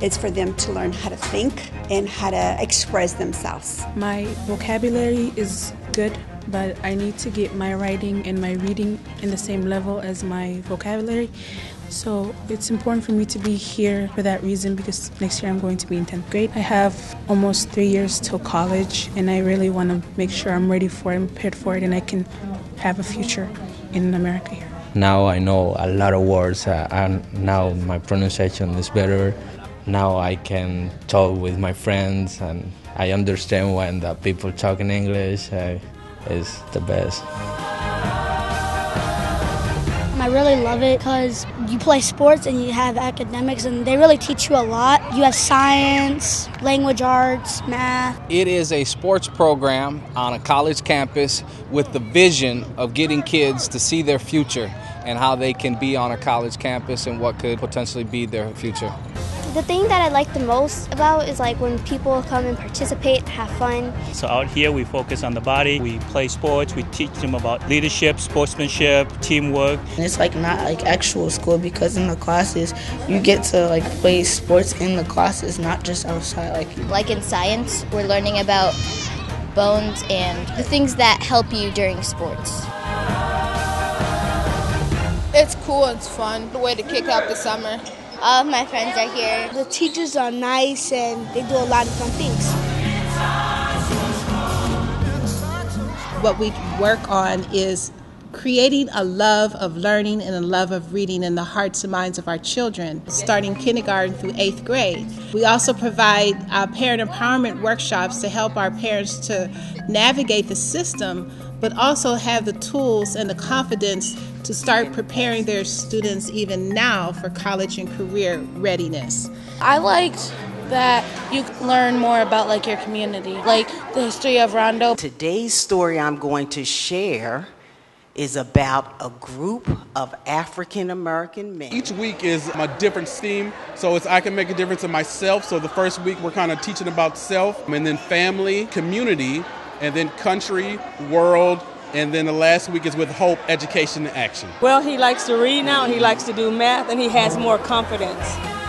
is for them to learn how to think and how to express themselves. My vocabulary is good, but I need to get my writing and my reading in the same level as my vocabulary. So it's important for me to be here for that reason because next year I'm going to be in 10th grade. I have almost three years till college, and I really want to make sure I'm ready for it and prepared for it, and I can have a future in America here. Now I know a lot of words, uh, and now my pronunciation is better. Now I can talk with my friends, and I understand when the people talk in English. Uh, is the best. I really love it because you play sports and you have academics, and they really teach you a lot. You have science, language arts, math. It is a sports program on a college campus with the vision of getting kids to see their future and how they can be on a college campus and what could potentially be their future. The thing that I like the most about is like when people come and participate, have fun. So out here we focus on the body, we play sports, we teach them about leadership, sportsmanship, teamwork. And it's like not like actual school because in the classes you get to like play sports in the classes, not just outside like like in science, we're learning about bones and the things that help you during sports. It's cool, it's fun. The way to kick out the summer. All of my friends are here. The teachers are nice and they do a lot of fun things. What we work on is creating a love of learning and a love of reading in the hearts and minds of our children, starting kindergarten through eighth grade. We also provide uh, parent empowerment workshops to help our parents to navigate the system, but also have the tools and the confidence to start preparing their students even now for college and career readiness. I liked that you learn more about like your community, like the history of Rondo. Today's story I'm going to share is about a group of African American men. Each week is a different theme, so it's I can make a difference in myself. So the first week we're kind of teaching about self, and then family, community, and then country, world, and then the last week is with hope, education, and action. Well, he likes to read now, he likes to do math, and he has more confidence.